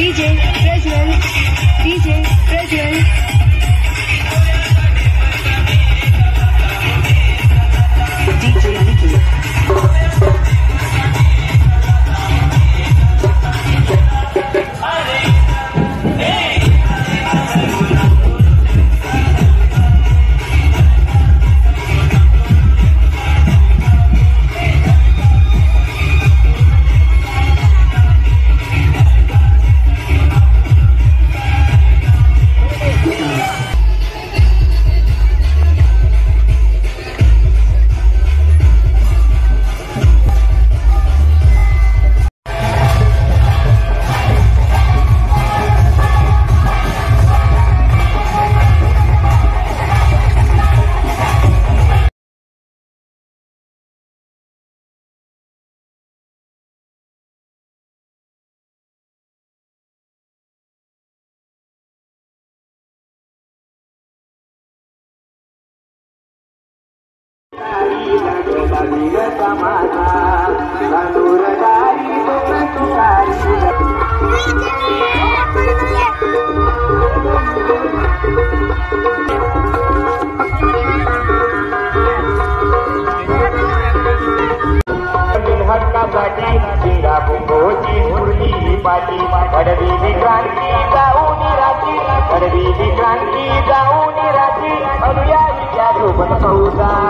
DJ Prejwal, DJ कडवी विक्रांती जाऊन राजी कडवी विक्रांती जाऊन राजी अनुया विचारू पण फौजा